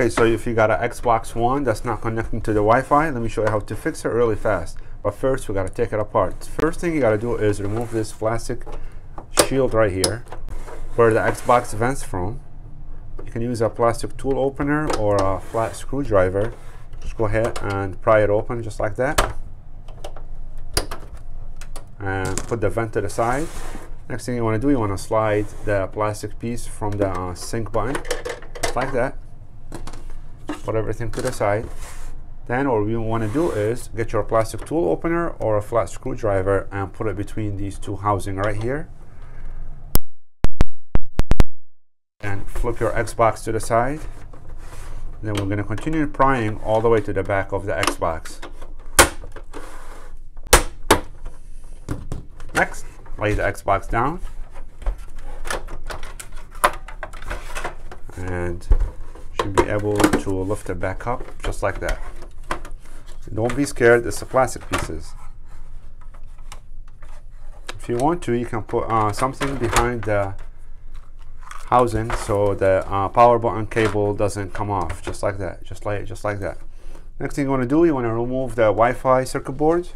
Okay, so if you got an Xbox One that's not connecting to the Wi-Fi, let me show you how to fix it really fast. But first, we gotta take it apart. First thing you gotta do is remove this plastic shield right here, where the Xbox vents from. You can use a plastic tool opener or a flat screwdriver. Just go ahead and pry it open just like that. And put the vent to the side. Next thing you wanna do, you wanna slide the plastic piece from the uh, sync button, just like that put everything to the side. Then what we want to do is get your plastic tool opener or a flat screwdriver and put it between these two housing right here. And flip your Xbox to the side. Then we're going to continue prying all the way to the back of the Xbox. Next, lay the Xbox down. And should be able to lift it back up just like that. Don't be scared, it's a plastic pieces. If you want to, you can put uh, something behind the housing so the uh, power button cable doesn't come off, just like that, just like just like that. Next thing you want to do, you want to remove the Wi-Fi circuit board.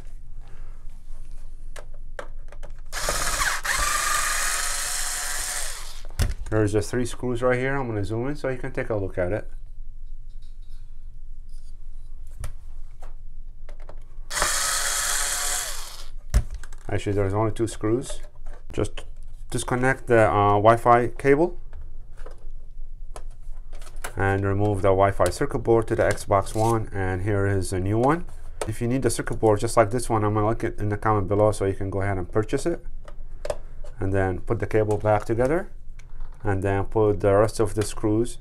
There's the three screws right here. I'm going to zoom in so you can take a look at it. Actually, there's only two screws. Just disconnect the uh, Wi-Fi cable and remove the Wi-Fi circuit board to the Xbox One and here is a new one. If you need a circuit board just like this one, I'm gonna link it in the comment below so you can go ahead and purchase it. And then put the cable back together and then put the rest of the screws.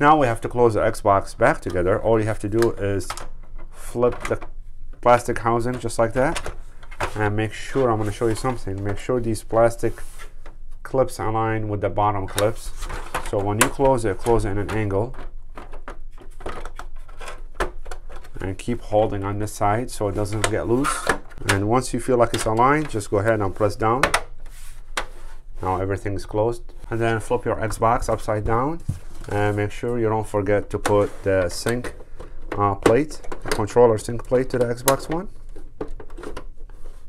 Now we have to close the Xbox back together. All you have to do is flip the plastic housing just like that. And make sure, I'm going to show you something, make sure these plastic clips align with the bottom clips so when you close it, close it in an angle. And keep holding on this side so it doesn't get loose. And once you feel like it's aligned, just go ahead and press down. Now everything is closed. And then flip your Xbox upside down and make sure you don't forget to put the sync uh, plate, the controller sync plate to the Xbox One.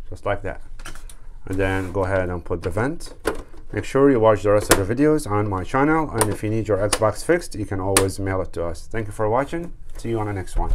Just like that. And then go ahead and put the vent Make sure you watch the rest of the videos on my channel and if you need your Xbox fixed, you can always mail it to us. Thank you for watching. See you on the next one.